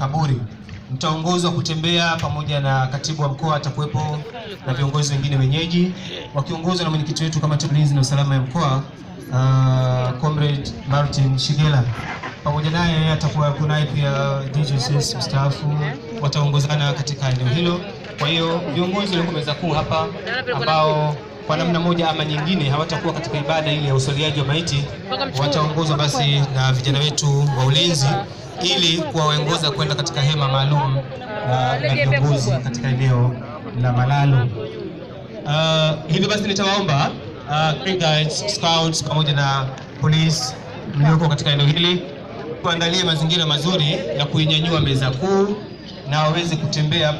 kaburi. Mtaongozwa kutembea pamoja na katibu wa mkoa atakuwepo na viongozi wengine wenyeji wakiongozwa na mwenyekiti wetu kamati ya ulinzi na usalama ya mkoa uh, Comrade Martin Shigela. Pamoja naye atakuwa kunaye pia DJSS mstaafu, wataongozana katika eneo hilo. Kwa hiyo viongozi walioko meza kuu hapa ambao kwa namna moja ama nyingine hawatakuwa katika ibada ile ya usaliaji wa maiti, wataongozwa basi na vijana wetu wa ulinzi ili kuwaongoza kwenda katika hema maalum la la viongozi katika eneo la Malalo. Uh, hivyo basi nitawaomba uh, Guides, Scouts pamoja na polisi mlioko katika eneo hili kuangalia mazingira mazuri ya kuinyanyua meza kuu na waweze kutembea